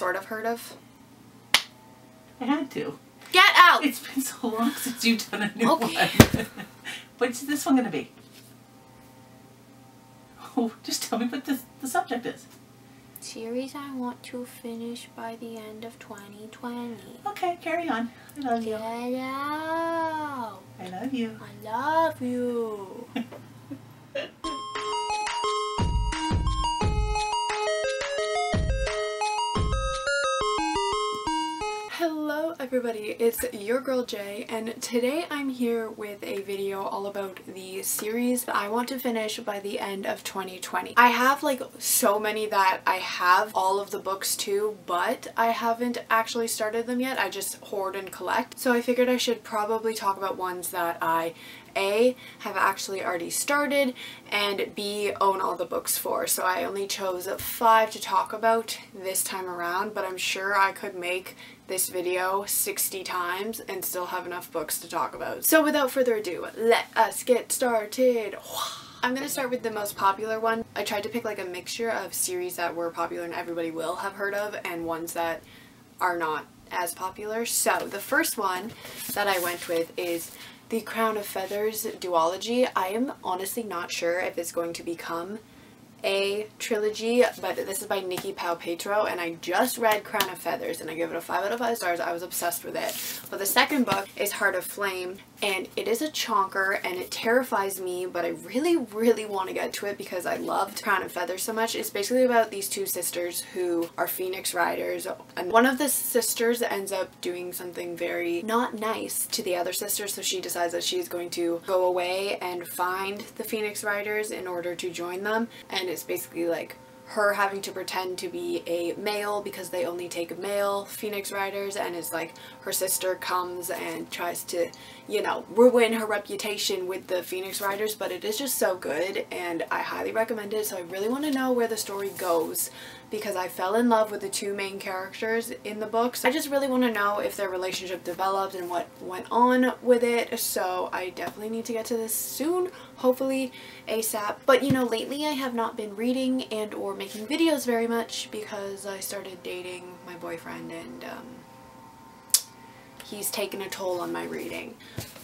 sort of heard of? I had to. Get out! It's been so long since you've done a new Okay. one. What's this one gonna be? Oh, just tell me what this, the subject is. Series I want to finish by the end of 2020. Okay, carry on. I love you. Get out! I love you. I love you. Everybody, it's your girl Jay and today I'm here with a video all about the series that I want to finish by the end of 2020. I have like so many that I have all of the books too but I haven't actually started them yet. I just hoard and collect so I figured I should probably talk about ones that I a, have actually already started, and B, own all the books for. So I only chose five to talk about this time around, but I'm sure I could make this video 60 times and still have enough books to talk about. So without further ado, let us get started. I'm gonna start with the most popular one. I tried to pick like a mixture of series that were popular and everybody will have heard of and ones that are not as popular. So the first one that I went with is the Crown of Feathers duology. I am honestly not sure if it's going to become a trilogy, but this is by Nikki Pau Petro, and I just read Crown of Feathers, and I give it a 5 out of 5 stars. I was obsessed with it. But the second book is Heart of Flame, and it is a chonker, and it terrifies me, but I really, really want to get to it because I loved Crown of Feathers so much. It's basically about these two sisters who are Phoenix Riders, and one of the sisters ends up doing something very not nice to the other sister, so she decides that she's going to go away and find the Phoenix Riders in order to join them, and it's basically like her having to pretend to be a male because they only take male Phoenix Riders and it's like her sister comes and tries to, you know, ruin her reputation with the Phoenix Riders but it is just so good and I highly recommend it so I really want to know where the story goes because I fell in love with the two main characters in the books. I just really want to know if their relationship developed and what went on with it so I definitely need to get to this soon hopefully ASAP but you know lately I have not been reading and or making videos very much because I started dating my boyfriend and um, he's taken a toll on my reading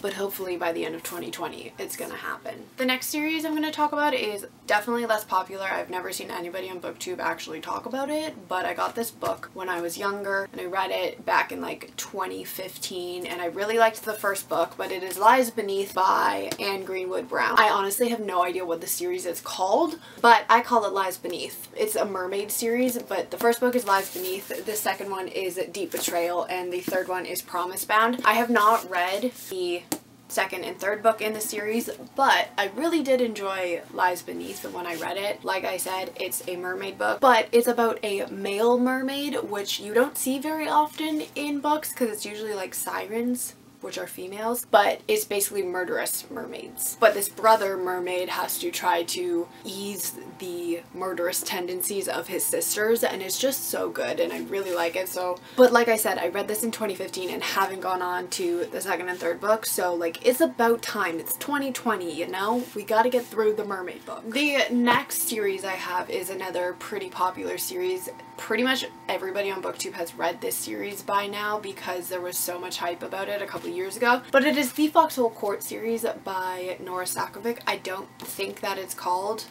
but hopefully by the end of 2020 it's gonna happen. The next series I'm gonna talk about is definitely less popular. I've never seen anybody on booktube actually talk about it but I got this book when I was younger and I read it back in like 2015 and I really liked the first book but it is Lies Beneath by Anne Greenwood Brown. I honestly have no idea what the series is called but I call it Lies Beneath. It's a mermaid series but the first book is Lies Beneath, the second one is Deep Betrayal and the third one is Promise I have not read the second and third book in the series, but I really did enjoy Lies Beneath when I read it. Like I said, it's a mermaid book, but it's about a male mermaid, which you don't see very often in books because it's usually like sirens which are females, but it's basically murderous mermaids. But this brother mermaid has to try to ease the murderous tendencies of his sisters and it's just so good and I really like it. So, but like I said, I read this in 2015 and haven't gone on to the second and third book. So like it's about time. It's 2020, you know? We gotta get through the mermaid book. The next series I have is another pretty popular series pretty much everybody on booktube has read this series by now because there was so much hype about it a couple years ago but it is the foxhole court series by Nora Sakavic i don't think that it's called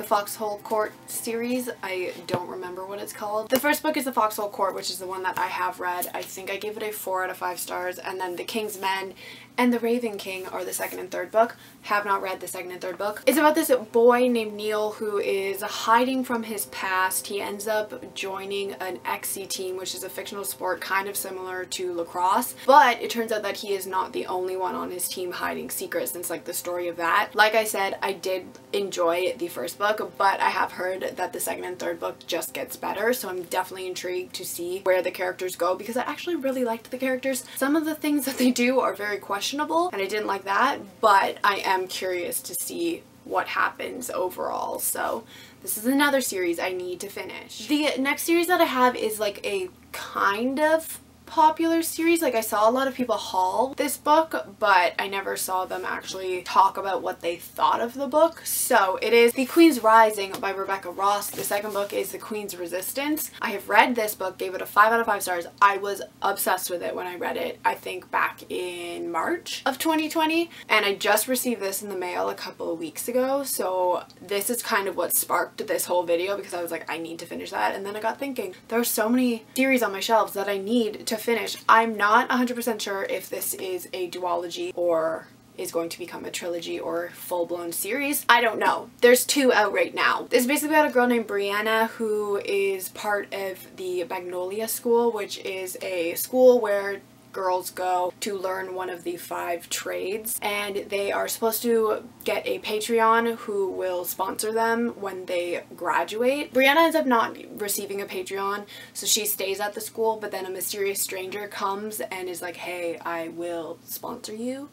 the Foxhole Court series. I don't remember what it's called. The first book is The Foxhole Court, which is the one that I have read. I think I gave it a 4 out of 5 stars. And then The King's Men and The Raven King are the second and third book. Have not read the second and third book. It's about this boy named Neil who is hiding from his past. He ends up joining an Exy team, which is a fictional sport kind of similar to lacrosse. But it turns out that he is not the only one on his team hiding secrets. And it's like the story of that. Like I said, I did enjoy the first book, but I have heard that the second and third book just gets better. So I'm definitely intrigued to see where the characters go because I actually really liked the characters. Some of the things that they do are very questionable and I didn't like that, but I am curious to see what happens overall. So this is another series I need to finish. The next series that I have is like a kind of popular series. Like I saw a lot of people haul this book, but I never saw them actually talk about what they thought of the book. So it is The Queen's Rising by Rebecca Ross. The second book is The Queen's Resistance. I have read this book, gave it a 5 out of 5 stars. I was obsessed with it when I read it, I think back in March of 2020. And I just received this in the mail a couple of weeks ago. So this is kind of what sparked this whole video because I was like, I need to finish that. And then I got thinking, there are so many series on my shelves that I need to finish. I'm not 100% sure if this is a duology or is going to become a trilogy or full-blown series. I don't know. There's two out right now. It's basically about a girl named Brienna who is part of the Magnolia School, which is a school where girls go to learn one of the five trades and they are supposed to get a patron who will sponsor them when they graduate. Brienna ends up not receiving a patron so she stays at the school but then a mysterious stranger comes and is like hey I will sponsor you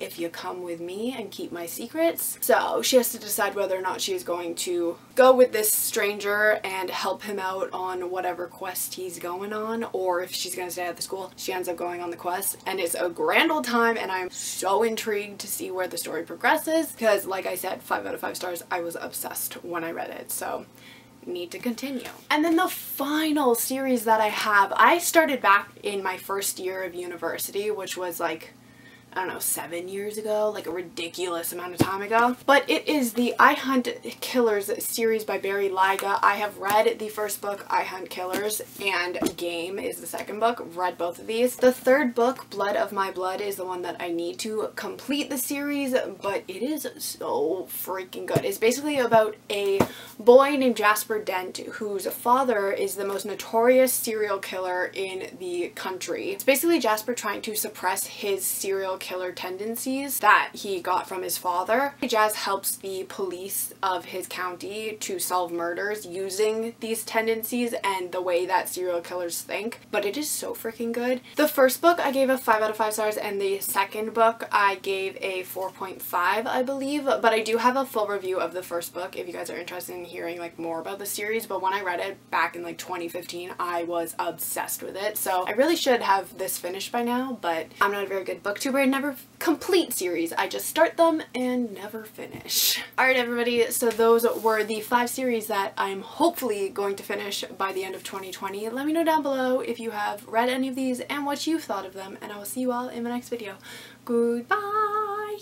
if you come with me and keep my secrets. So she has to decide whether or not she is going to go with this stranger and help him out on whatever quest he's going on or if she's gonna stay at the school. She ends up going on the quest and it's a grand old time and I'm so intrigued to see where the story progresses because like I said 5 out of 5 stars I was obsessed when I read it so need to continue. And then the final series that I have, I started back in my first year of university, which was like I don't know, seven years ago, like a ridiculous amount of time ago. But it is the I Hunt Killers series by Barry Lyga. I have read the first book, I Hunt Killers, and Game is the second book. Read both of these. The third book, Blood of My Blood, is the one that I need to complete the series, but it is so freaking good. It's basically about a boy named Jasper Dent, whose father is the most notorious serial killer in the country. It's basically Jasper trying to suppress his serial killer tendencies that he got from his father. Jazz helps the police of his county to solve murders using these tendencies and the way that serial killers think, but it is so freaking good. The first book I gave a 5 out of 5 stars and the second book I gave a 4.5 I believe, but I do have a full review of the first book if you guys are interested in hearing like more about the series, but when I read it back in like 2015 I was obsessed with it, so I really should have this finished by now, but I'm not a very good booktuber never complete series. I just start them and never finish. Alright everybody, so those were the five series that I'm hopefully going to finish by the end of 2020. Let me know down below if you have read any of these and what you've thought of them, and I will see you all in my next video. Goodbye!